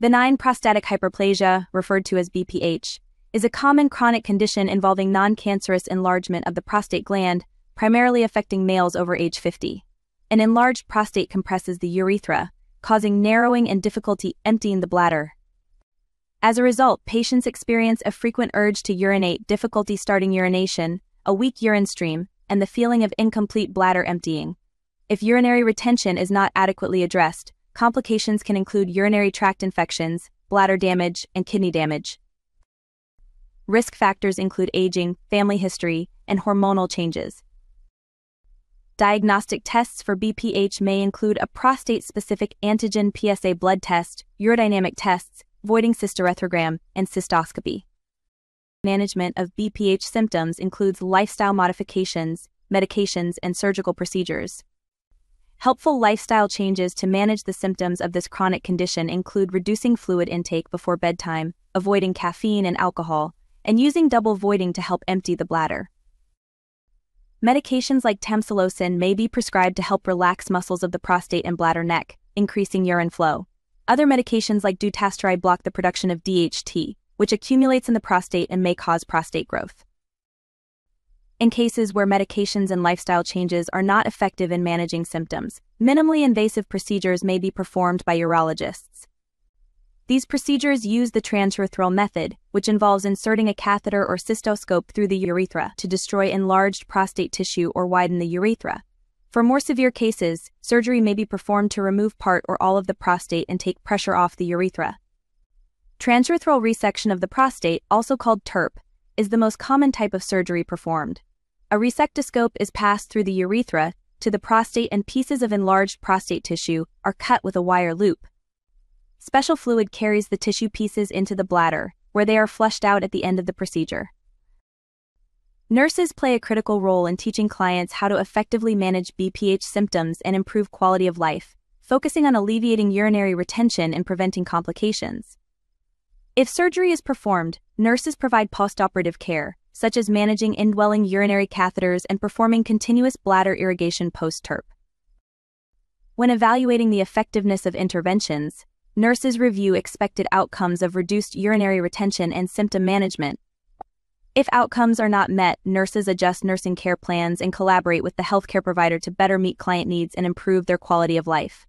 Benign prostatic hyperplasia, referred to as BPH, is a common chronic condition involving non cancerous enlargement of the prostate gland, primarily affecting males over age 50. An enlarged prostate compresses the urethra, causing narrowing and difficulty emptying the bladder. As a result, patients experience a frequent urge to urinate, difficulty starting urination, a weak urine stream, and the feeling of incomplete bladder emptying. If urinary retention is not adequately addressed, Complications can include urinary tract infections, bladder damage, and kidney damage. Risk factors include aging, family history, and hormonal changes. Diagnostic tests for BPH may include a prostate specific antigen PSA blood test, urodynamic tests, voiding cystourethrogram, and cystoscopy. Management of BPH symptoms includes lifestyle modifications, medications, and surgical procedures. Helpful lifestyle changes to manage the symptoms of this chronic condition include reducing fluid intake before bedtime, avoiding caffeine and alcohol, and using double voiding to help empty the bladder. Medications like tamsulosin may be prescribed to help relax muscles of the prostate and bladder neck, increasing urine flow. Other medications like dutasteride block the production of DHT, which accumulates in the prostate and may cause prostate growth in cases where medications and lifestyle changes are not effective in managing symptoms. Minimally invasive procedures may be performed by urologists. These procedures use the transurethral method, which involves inserting a catheter or cystoscope through the urethra to destroy enlarged prostate tissue or widen the urethra. For more severe cases, surgery may be performed to remove part or all of the prostate and take pressure off the urethra. Transurethral resection of the prostate, also called TURP, is the most common type of surgery performed. A resectoscope is passed through the urethra to the prostate and pieces of enlarged prostate tissue are cut with a wire loop. Special fluid carries the tissue pieces into the bladder, where they are flushed out at the end of the procedure. Nurses play a critical role in teaching clients how to effectively manage BPH symptoms and improve quality of life, focusing on alleviating urinary retention and preventing complications. If surgery is performed, nurses provide postoperative care, such as managing indwelling urinary catheters and performing continuous bladder irrigation post-TURP. When evaluating the effectiveness of interventions, nurses review expected outcomes of reduced urinary retention and symptom management. If outcomes are not met, nurses adjust nursing care plans and collaborate with the healthcare provider to better meet client needs and improve their quality of life.